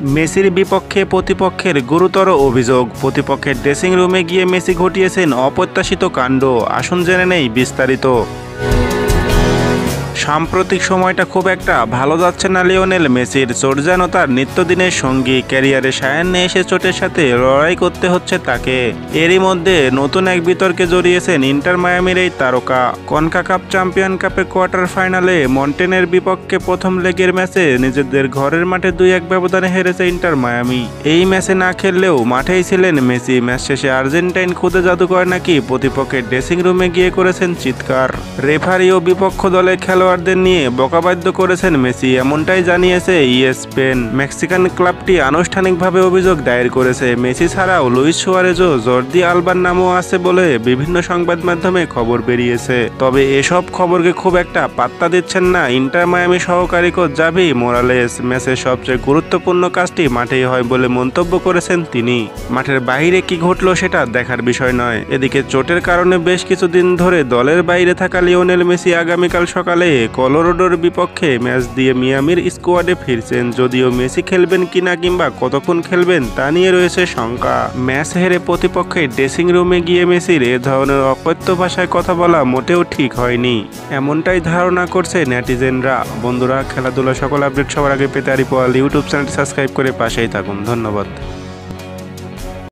মেসির বিপক্ষে প্রতিপক্ষের গুরুতর অভিযোগ। প্রতিপক্ষের ড্রেসিং রুমে গিয়ে মেসি ঘটিয়েছেন অপ্রত্যাশিত কাণ্ড। আসুন জেনে নেই বিস্তারিত। সাম্প্রতিক সময়টা খুব একটা ভালো যাচ্ছে না লিওনেল মেসির। চোট যেন তার নিত্যদিনের সঙ্গী, ক্যারিয়ারে সায়ান্নে এসে চোটের সাথে লড়াই করতে হচ্ছে তাকে। এরই মধ্যে নতুন এক বিতর্কে জড়িয়েছেন ইন্টার মায়ামির এই তারকা। কনকা কাপ চ্যাম্পিয়ন কাপের কোয়ার্টার ফাইনালে মন্টেনের বিপক্ষে প্রথম লেগের ম্যাচে নিজেদের ঘরের মাঠে দুই এক ব্যবধানে হেরেছে ইন্টার মায়ামি। এই ম্যাচে না খেললেও মাঠেই ছিলেন মেসি। ম্যাচ শেষে আর্জেন্টাইন খুদে জাদুকর নাকি প্রতিপক্ষের ড্রেসিং রুমে গিয়ে করেছেন চিৎকার। রেফারি ও বিপক্ষ দলের খেলোয়াড়দের নিয়ে বকাবাদ্য করেছেন মেসি, এমনটাই জানিয়েছে ইএসপেন। মেক্সিকান ক্লাবটি আনুষ্ঠানিকভাবে অভিযোগ দায়ের করেছে। মেসি ছাড়াও লুইস সুয়ারেজও জর্দি আলবার নামও আছে বলে বিভিন্ন সংবাদ মাধ্যমে খবর বেরিয়েছে। তবে এসব খবরকে খুব একটা পাত্তা দিচ্ছেন না ইন্টার মায়ামি সহকারী কোচ জাভি মোরালেস। ম্যাচের সবচেয়ে গুরুত্বপূর্ণ কাজটি মাঠেই হয় বলে মন্তব্য করেছেন তিনি। মাঠের বাইরে কি ঘটলো সেটা দেখার বিষয় নয়। এদিকে চোটের কারণে বেশ কিছুদিন ধরে দলের বাইরে থাকা লিওনেল মেসি আগামীকাল সকালে কলোরোডোর বিপক্ষে ম্যাচ দিয়ে মিয়ামির স্কোয়াডে ফিরছেন। যদিও মেসি খেলবেন কিনা কিংবা কতক্ষণ খেলবেন তা নিয়ে রয়েছে শঙ্কা। ম্যাচ হেরে প্রতিপক্ষের ড্রেসিং রুমে গিয়ে মেসির এ ধরনের অকথ্য ভাষায় কথা বলা মোটেও ঠিক হয়নি। এমনটাই ধারণা করছে নেটিজেনরা। বন্ধুরা, খেলাধুলা সকল আপডেট সবার আগে পেতে আরিপোয়াল ইউটিউব চ্যানেলটি সাবস্ক্রাইব করে পাশেই থাকুন। ধন্যবাদ।